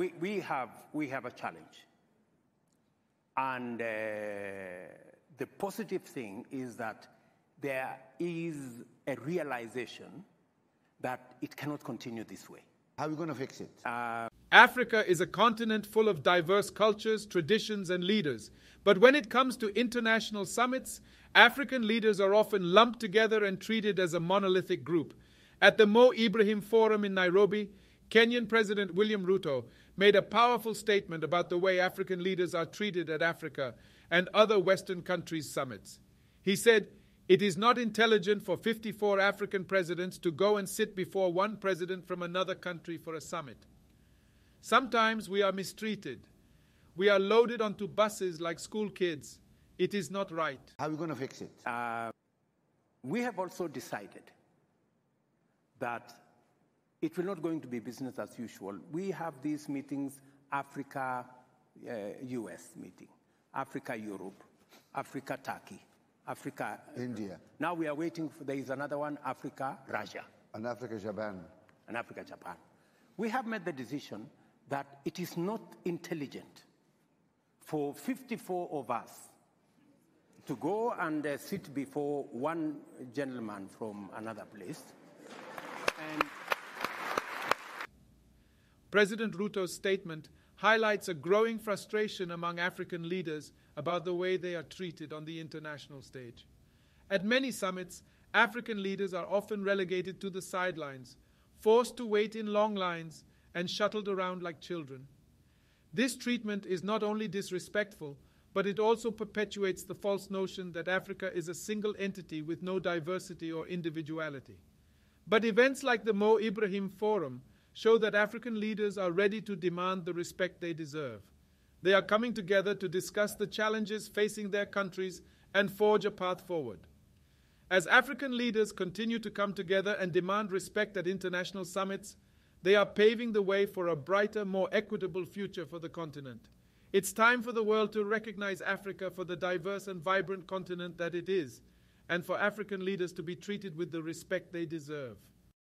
we, we, have, we have a challenge. And uh, the positive thing is that there is a realization that it cannot continue this way. How are we going to fix it? Uh, Africa is a continent full of diverse cultures, traditions, and leaders. But when it comes to international summits, African leaders are often lumped together and treated as a monolithic group. At the Mo Ibrahim Forum in Nairobi, Kenyan President William Ruto made a powerful statement about the way African leaders are treated at Africa and other Western countries' summits. He said, It is not intelligent for 54 African presidents to go and sit before one president from another country for a summit. Sometimes we are mistreated. We are loaded onto buses like school kids. It is not right. How are we going to fix it? Uh, we have also decided that it will not going to be business as usual. We have these meetings, Africa, uh, US meeting, Africa, Europe, Africa, Turkey, Africa, India. Now we are waiting for, there is another one, Africa, Russia. And Africa, Japan. And Africa, Japan. We have made the decision that it is not intelligent for 54 of us to go and uh, sit before one gentleman from another place. And President Ruto's statement highlights a growing frustration among African leaders about the way they are treated on the international stage. At many summits, African leaders are often relegated to the sidelines, forced to wait in long lines, and shuttled around like children. This treatment is not only disrespectful, but it also perpetuates the false notion that Africa is a single entity with no diversity or individuality. But events like the Mo Ibrahim Forum show that African leaders are ready to demand the respect they deserve. They are coming together to discuss the challenges facing their countries and forge a path forward. As African leaders continue to come together and demand respect at international summits, they are paving the way for a brighter, more equitable future for the continent. It's time for the world to recognize Africa for the diverse and vibrant continent that it is, and for African leaders to be treated with the respect they deserve.